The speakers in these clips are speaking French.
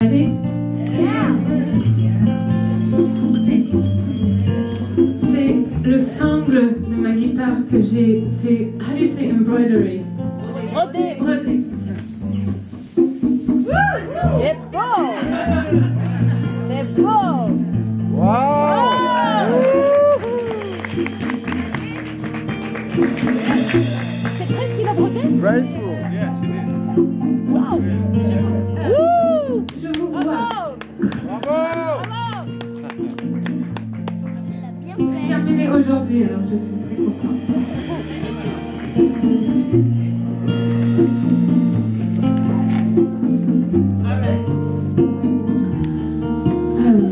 Ready? C'est le sangle de ma guitare que j'ai fait. How do you say embroidery? Brodé. Brodé. C'est beau. C'est beau. Wow! C'est presque qu'il a brodé Graceful. Wow. Alors je suis très contente. Euh,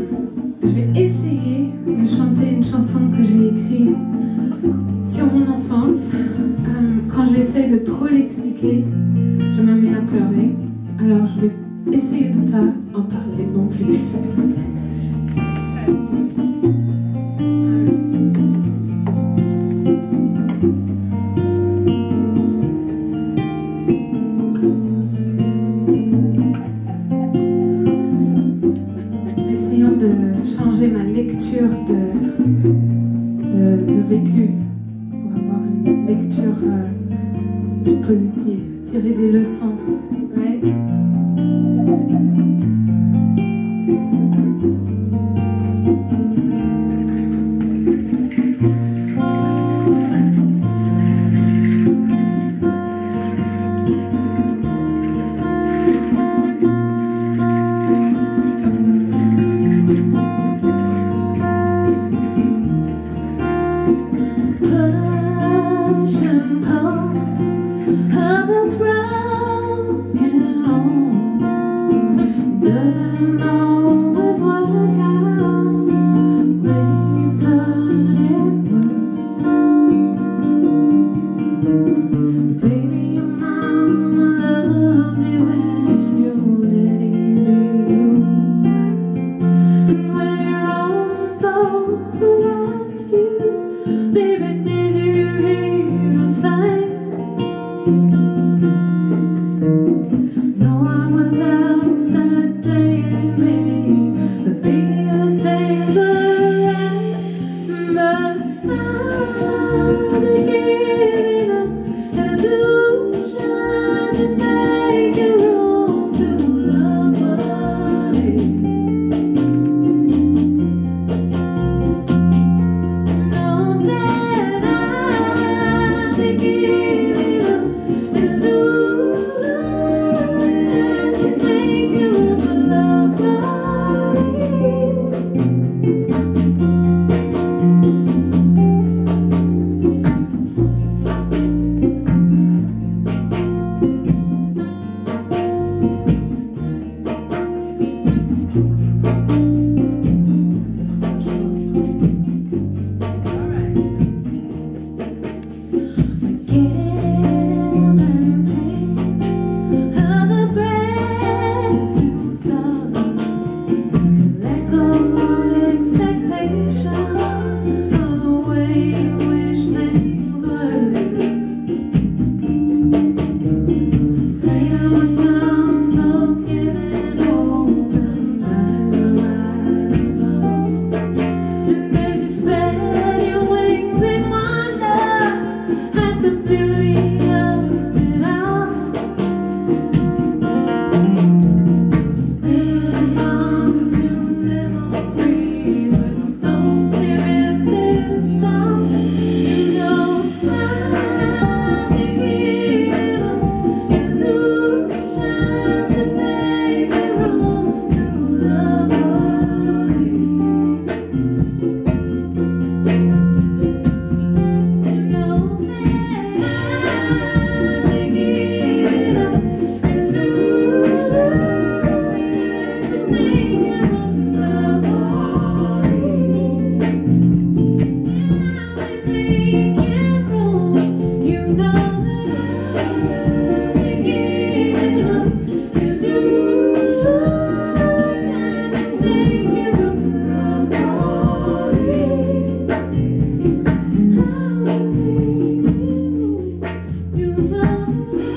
je vais essayer de chanter une chanson que j'ai écrite sur mon enfance. Euh, quand j'essaie de trop l'expliquer, je me mets à pleurer. Alors je vais essayer de ne pas en parler non plus. Pour avoir une lecture euh, positive, tirer des leçons. I'm. you.